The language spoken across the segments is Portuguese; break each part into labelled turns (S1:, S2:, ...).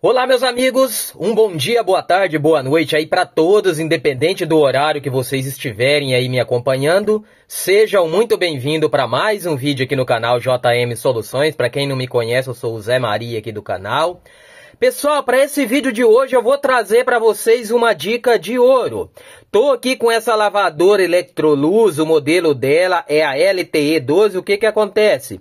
S1: Olá, meus amigos. Um bom dia, boa tarde, boa noite aí para todos, independente do horário que vocês estiverem aí me acompanhando. Sejam muito bem-vindos para mais um vídeo aqui no canal JM Soluções. Para quem não me conhece, eu sou o Zé Maria aqui do canal. Pessoal, para esse vídeo de hoje eu vou trazer para vocês uma dica de ouro. Tô aqui com essa lavadora Electrolux, o modelo dela é a LTE 12. O que que acontece?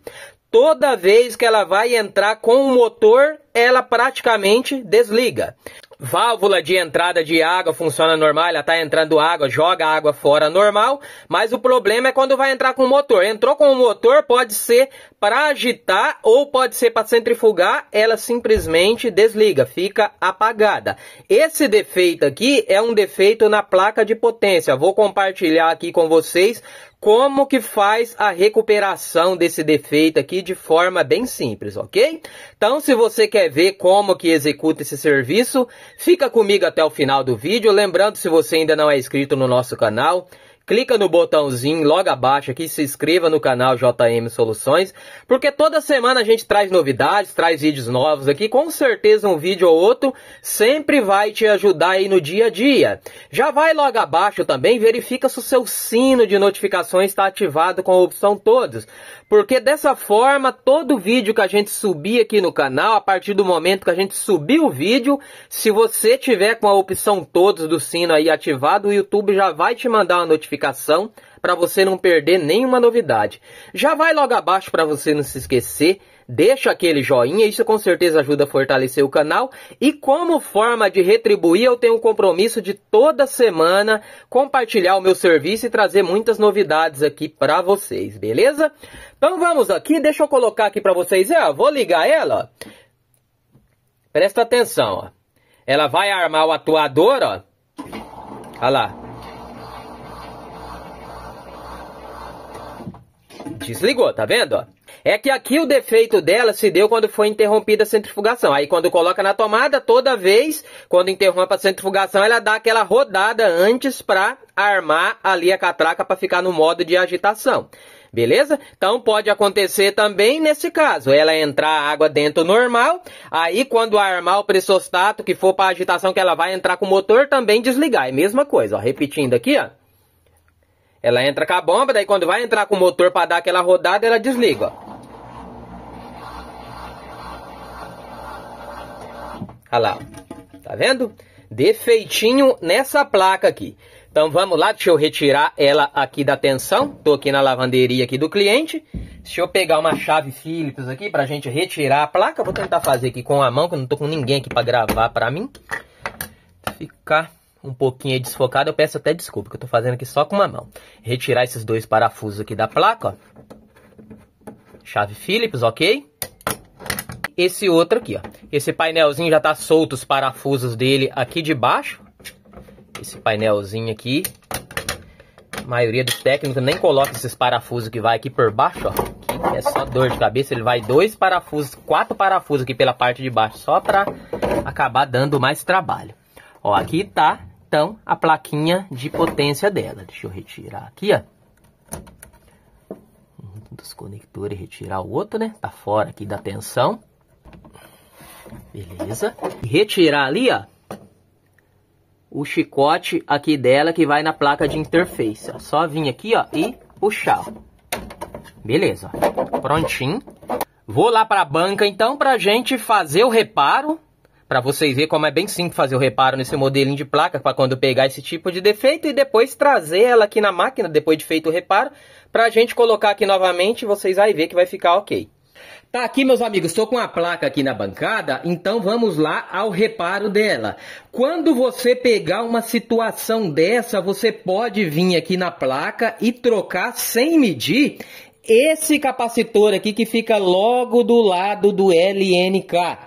S1: Toda vez que ela vai entrar com o motor, ela praticamente desliga. Válvula de entrada de água funciona normal, ela está entrando água, joga água fora normal, mas o problema é quando vai entrar com o motor. Entrou com o motor, pode ser para agitar ou pode ser para centrifugar, ela simplesmente desliga, fica apagada. Esse defeito aqui é um defeito na placa de potência. Vou compartilhar aqui com vocês como que faz a recuperação desse defeito aqui de forma bem simples, ok? Então, se você quer ver como que executa esse serviço, fica comigo até o final do vídeo. Lembrando, se você ainda não é inscrito no nosso canal, clica no botãozinho logo abaixo aqui, se inscreva no canal JM Soluções, porque toda semana a gente traz novidades, traz vídeos novos aqui, com certeza um vídeo ou outro sempre vai te ajudar aí no dia a dia. Já vai logo abaixo também, verifica se o seu sino de notificações está ativado com a opção todos, porque dessa forma, todo vídeo que a gente subir aqui no canal, a partir do momento que a gente subir o vídeo, se você tiver com a opção todos do sino aí ativado, o YouTube já vai te mandar uma notificação para você não perder nenhuma novidade. Já vai logo abaixo para você não se esquecer deixa aquele joinha, isso com certeza ajuda a fortalecer o canal. E como forma de retribuir, eu tenho um compromisso de toda semana compartilhar o meu serviço e trazer muitas novidades aqui para vocês, beleza? Então vamos aqui, deixa eu colocar aqui para vocês, é, vou ligar ela. Presta atenção, ó. Ela vai armar o atuador, ó. Olha lá. Desligou, tá vendo? É que aqui o defeito dela se deu quando foi interrompida a centrifugação. Aí quando coloca na tomada, toda vez, quando interrompe a centrifugação, ela dá aquela rodada antes para armar ali a catraca para ficar no modo de agitação. Beleza? Então pode acontecer também nesse caso, ela entrar água dentro normal, aí quando armar o pressostato que for para agitação que ela vai entrar com o motor também desligar. É a mesma coisa, ó, repetindo aqui, ó. Ela entra com a bomba, daí quando vai entrar com o motor para dar aquela rodada, ela desliga, ó. Olha lá, tá vendo? Defeitinho nessa placa aqui. Então vamos lá, deixa eu retirar ela aqui da tensão. Tô aqui na lavanderia aqui do cliente. Deixa eu pegar uma chave Phillips aqui pra gente retirar a placa. Vou tentar fazer aqui com a mão, que eu não tô com ninguém aqui pra gravar pra mim. Ficar um pouquinho desfocado, eu peço até desculpa, que eu tô fazendo aqui só com uma mão. Retirar esses dois parafusos aqui da placa, ó. Chave Phillips, ok? esse outro aqui, ó. Esse painelzinho já tá solto os parafusos dele aqui de baixo. Esse painelzinho aqui. A maioria dos técnicos nem coloca esses parafusos que vai aqui por baixo, ó. É só dor de cabeça, ele vai dois parafusos, quatro parafusos aqui pela parte de baixo, só pra acabar dando mais trabalho. Ó, aqui tá, então, a plaquinha de potência dela. Deixa eu retirar aqui, ó dos conectores retirar o outro, né? Tá fora aqui da tensão. Beleza. E retirar ali, ó. O chicote aqui dela que vai na placa de interface. Ó. Só vir aqui, ó, e puxar. Beleza. Prontinho. Vou lá para a banca então para gente fazer o reparo. Para vocês verem como é bem simples fazer o reparo nesse modelinho de placa para quando pegar esse tipo de defeito e depois trazer ela aqui na máquina depois de feito o reparo para a gente colocar aqui novamente vocês vão ver que vai ficar ok. Tá aqui, meus amigos, estou com a placa aqui na bancada, então vamos lá ao reparo dela. Quando você pegar uma situação dessa, você pode vir aqui na placa e trocar sem medir esse capacitor aqui que fica logo do lado do LNK.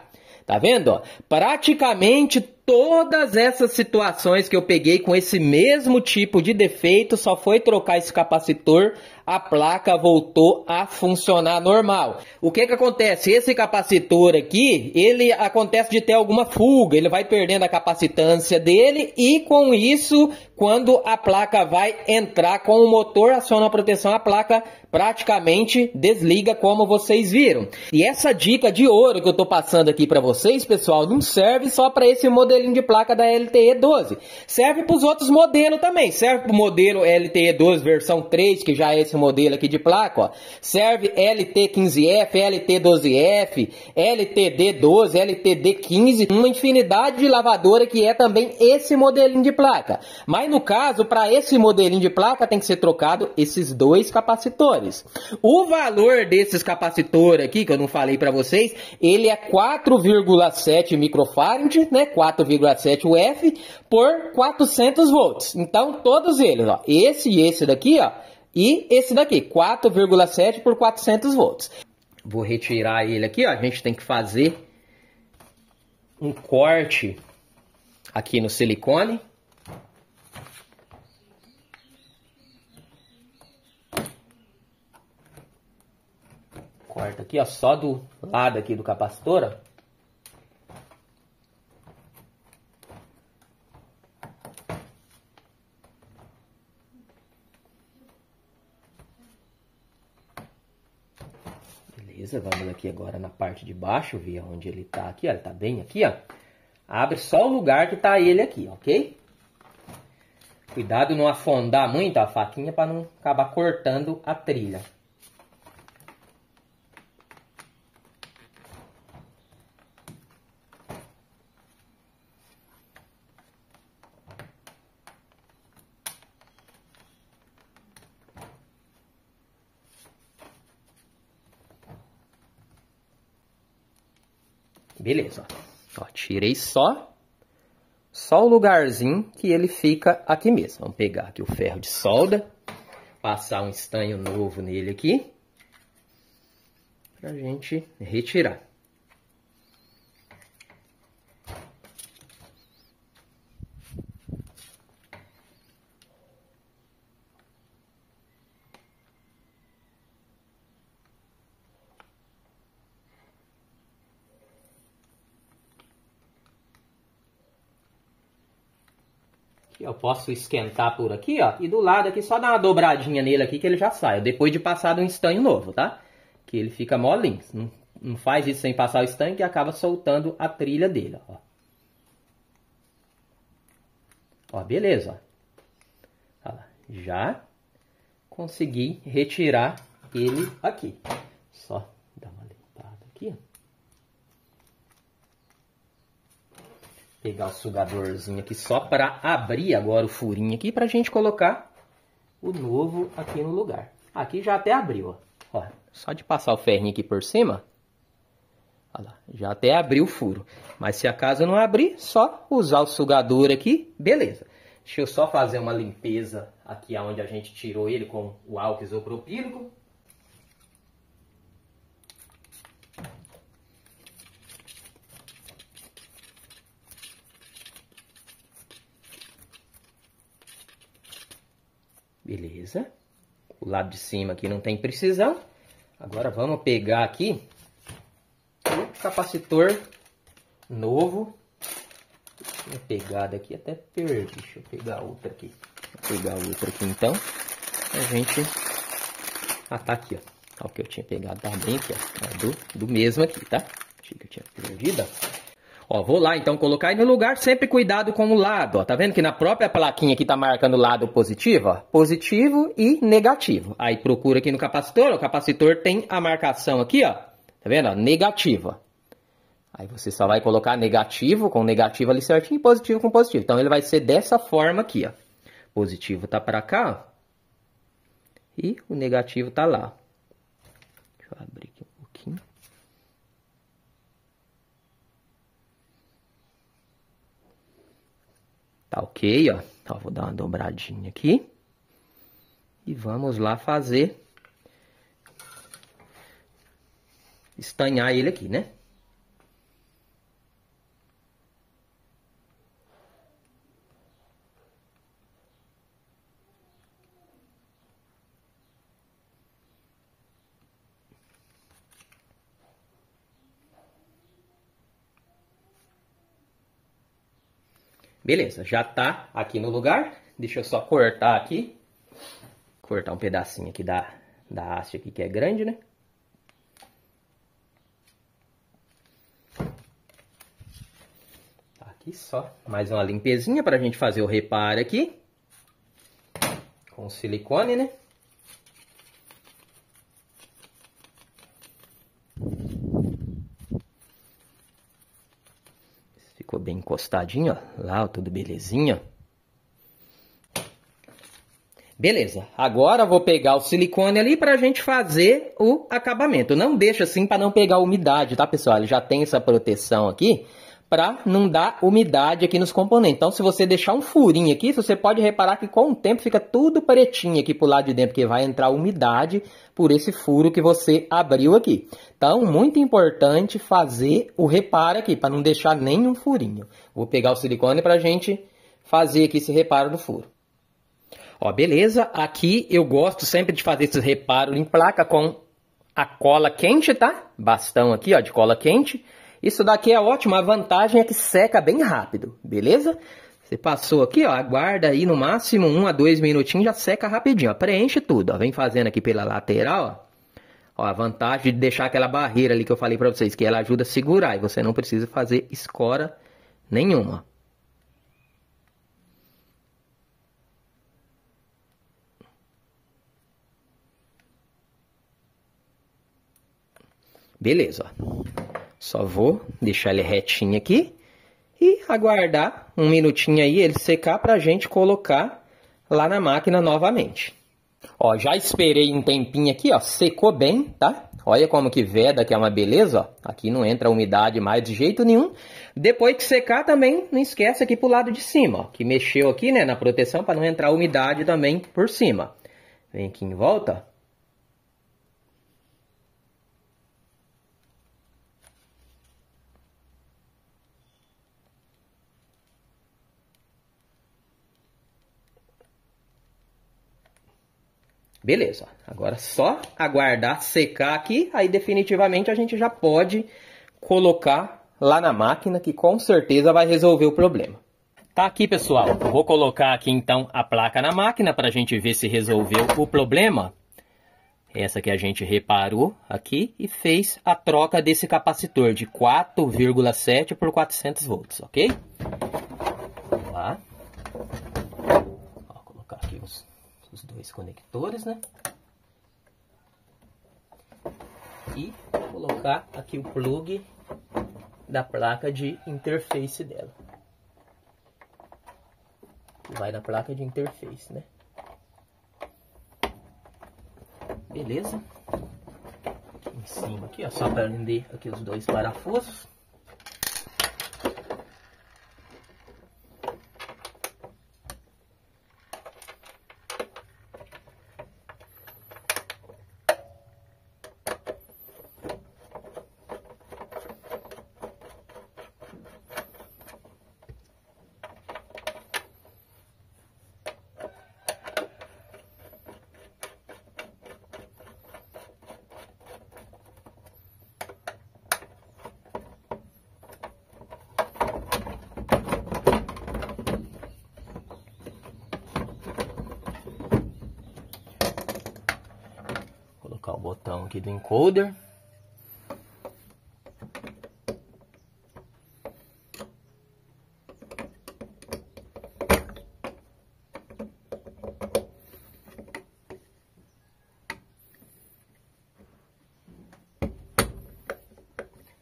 S1: Tá vendo? Praticamente todas essas situações que eu peguei com esse mesmo tipo de defeito, só foi trocar esse capacitor, a placa voltou a funcionar normal. O que que acontece? Esse capacitor aqui, ele acontece de ter alguma fuga, ele vai perdendo a capacitância dele e com isso, quando a placa vai entrar com o motor, aciona a proteção, a placa praticamente desliga como vocês viram. E essa dica de ouro que eu tô passando aqui para vocês, pessoal, não serve só para esse modelinho de placa da LTE 12. Serve para os outros modelos também. Serve para o modelo LTE 12 versão 3, que já é esse modelo aqui de placa, ó. Serve LT15F, LT12F, LTD12, LTD15, uma infinidade de lavadora que é também esse modelinho de placa. Mas no caso, para esse modelinho de placa tem que ser trocado esses dois capacitores. O valor desses capacitores aqui, que eu não falei para vocês, ele é 4,7 microfarad, né? 4,7 UF por 400 volts. Então todos eles, ó, esse e esse daqui, ó, e esse daqui, 4,7 por 400 volts. Vou retirar ele aqui, ó. A gente tem que fazer um corte aqui no silicone. Corta aqui, ó, só do lado aqui do capacitor, ó. Beleza, vamos aqui agora na parte de baixo, ver onde ele está aqui, ó, ele está bem aqui, ó. Abre só o lugar que está ele aqui, ok? Cuidado não afundar muito a faquinha para não acabar cortando a trilha. Beleza, ó. tirei só, só o lugarzinho que ele fica aqui mesmo. Vamos pegar aqui o ferro de solda, passar um estanho novo nele aqui, pra gente retirar. Eu posso esquentar por aqui, ó. E do lado aqui, só dar uma dobradinha nele aqui que ele já sai. Depois de passar um estanho novo, tá? Que ele fica molinho. Não, não faz isso sem passar o estanho que acaba soltando a trilha dele, ó. Ó, beleza, ó. Já consegui retirar ele aqui. Só pegar o sugadorzinho aqui só para abrir agora o furinho aqui para a gente colocar o novo aqui no lugar. Aqui já até abriu, ó. ó só de passar o ferrinho aqui por cima, lá, já até abriu o furo. Mas se a casa não abrir, só usar o sugador aqui, beleza. Deixa eu só fazer uma limpeza aqui onde a gente tirou ele com o álcool isopropílico. Beleza. O lado de cima aqui não tem precisão. Agora vamos pegar aqui o capacitor novo. Tinha pegado aqui, até perdi. Deixa eu pegar outra aqui. Vou pegar outra aqui então. A gente... Ah, tá aqui, ó. O que eu tinha pegado, tá bem aqui, ó. É do, do mesmo aqui, tá? Achei que eu tinha perdido. Ó, vou lá então colocar aí no lugar, sempre cuidado com o lado, ó. Tá vendo que na própria plaquinha aqui tá marcando o lado positivo, ó? Positivo e negativo. Aí procura aqui no capacitor, ó, o capacitor tem a marcação aqui, ó. Tá vendo, ó? Negativa. Aí você só vai colocar negativo com negativo ali certinho e positivo com positivo. Então ele vai ser dessa forma aqui, ó. Positivo tá pra cá, ó. E o negativo tá lá. Deixa eu abrir aqui um pouquinho. Tá ok, ó. Então, vou dar uma dobradinha aqui. E vamos lá fazer... Estanhar ele aqui, né? Beleza, já tá aqui no lugar. Deixa eu só cortar aqui. Cortar um pedacinho aqui da, da haste aqui que é grande, né? Tá aqui só mais uma limpezinha pra gente fazer o reparo aqui. Com silicone, né? Bem encostadinho, ó. Lá, ó, tudo belezinha. Beleza, agora vou pegar o silicone ali pra gente fazer o acabamento. Não deixa assim para não pegar umidade, tá pessoal? Ele já tem essa proteção aqui para não dar umidade aqui nos componentes. Então, se você deixar um furinho aqui, você pode reparar que com o tempo fica tudo pretinho aqui pro lado de dentro, porque vai entrar umidade por esse furo que você abriu aqui. Então, muito importante fazer o reparo aqui, para não deixar nenhum furinho. Vou pegar o silicone para a gente fazer aqui esse reparo do furo. Ó, beleza, aqui eu gosto sempre de fazer esses reparos em placa com a cola quente, tá? Bastão aqui, ó, de cola quente. Isso daqui é ótimo, a vantagem é que seca bem rápido, beleza? Você passou aqui, ó, aguarda aí no máximo um a dois minutinhos, já seca rapidinho, ó. Preenche tudo, ó. Vem fazendo aqui pela lateral, ó. Ó, a vantagem de deixar aquela barreira ali que eu falei pra vocês, que ela ajuda a segurar e você não precisa fazer escora nenhuma. Beleza, ó. Só vou deixar ele retinho aqui e aguardar um minutinho aí ele secar para a gente colocar lá na máquina novamente. Ó, já esperei um tempinho aqui, ó, secou bem, tá? Olha como que veda, que é uma beleza, ó. Aqui não entra umidade mais de jeito nenhum. Depois que secar também, não esquece aqui pro lado de cima, ó, que mexeu aqui, né, na proteção para não entrar umidade também por cima. Vem aqui em volta, Beleza, agora só aguardar secar aqui, aí definitivamente a gente já pode colocar lá na máquina, que com certeza vai resolver o problema. Tá aqui, pessoal. Vou colocar aqui então a placa na máquina para a gente ver se resolveu o problema. Essa que a gente reparou aqui e fez a troca desse capacitor de 4,7 por 400 volts, ok? Vamos lá. Vou colocar aqui os dois conectores, né? E colocar aqui o plug da placa de interface dela. Vai na placa de interface, né? Beleza? Aqui em cima aqui, ó, só para prender aqui os dois parafusos. colocar o botão aqui do encoder.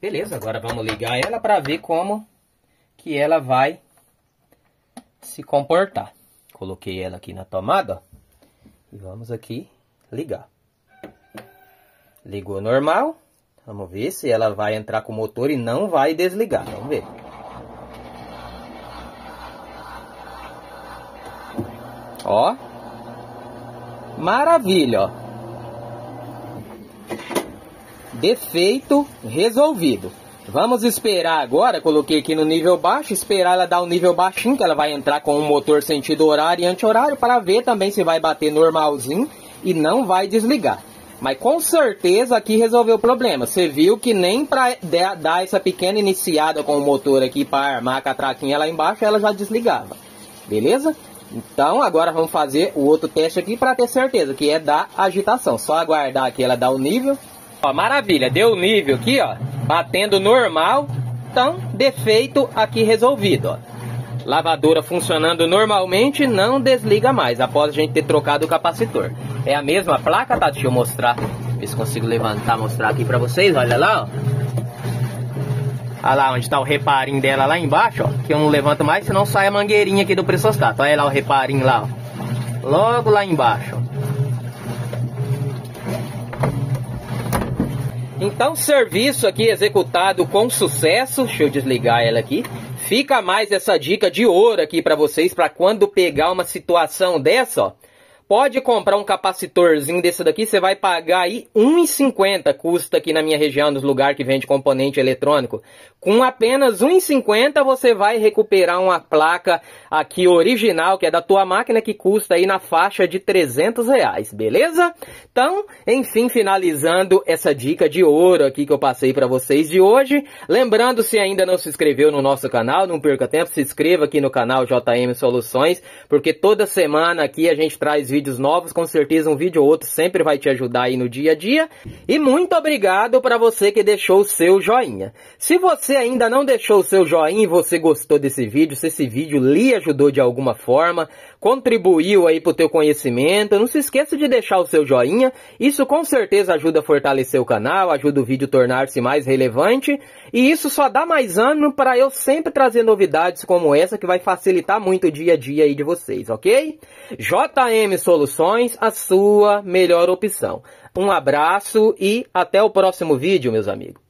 S1: Beleza, agora vamos ligar ela para ver como que ela vai se comportar. Coloquei ela aqui na tomada, ó, e vamos aqui ligar. Ligou normal. Vamos ver se ela vai entrar com o motor e não vai desligar. Vamos ver. Ó. Maravilha, ó. Defeito resolvido. Vamos esperar agora, coloquei aqui no nível baixo, esperar ela dar um nível baixinho, que ela vai entrar com o motor sentido horário e anti-horário, para ver também se vai bater normalzinho e não vai desligar. Mas com certeza aqui resolveu o problema. Você viu que nem para dar essa pequena iniciada com o motor aqui para armar a catraquinha lá embaixo, ela já desligava. Beleza? Então agora vamos fazer o outro teste aqui para ter certeza que é da agitação. Só aguardar aqui ela dar o nível. Ó, maravilha, deu o nível aqui, ó, batendo normal. Então, defeito aqui resolvido, ó. Lavadora funcionando normalmente, não desliga mais após a gente ter trocado o capacitor. É a mesma placa, tá? Deixa eu mostrar, ver se consigo levantar, mostrar aqui pra vocês, olha lá, ó. Olha lá onde está o reparinho dela lá embaixo, ó. Que eu não levanto mais, senão sai a mangueirinha aqui do pressostato. Olha lá o reparinho lá, ó. Logo lá embaixo. Então, serviço aqui executado com sucesso. Deixa eu desligar ela aqui. Fica mais essa dica de ouro aqui para vocês, para quando pegar uma situação dessa, ó, Pode comprar um capacitorzinho desse daqui, você vai pagar aí R$1,50 custa aqui na minha região, nos lugares que vende componente eletrônico. Com apenas R$1,50 você vai recuperar uma placa aqui original, que é da tua máquina, que custa aí na faixa de 300 reais, beleza? Então, enfim, finalizando essa dica de ouro aqui que eu passei para vocês de hoje. Lembrando, se ainda não se inscreveu no nosso canal, não perca tempo, se inscreva aqui no canal JM Soluções, porque toda semana aqui a gente traz vídeos vídeos novos, com certeza um vídeo ou outro sempre vai te ajudar aí no dia a dia. E muito obrigado para você que deixou o seu joinha. Se você ainda não deixou o seu joinha e você gostou desse vídeo, se esse vídeo lhe ajudou de alguma forma, contribuiu aí para o teu conhecimento, não se esqueça de deixar o seu joinha. Isso com certeza ajuda a fortalecer o canal, ajuda o vídeo a tornar-se mais relevante. E isso só dá mais ânimo para eu sempre trazer novidades como essa que vai facilitar muito o dia a dia aí de vocês, ok? JM Soluções, a sua melhor opção. Um abraço e até o próximo vídeo, meus amigos.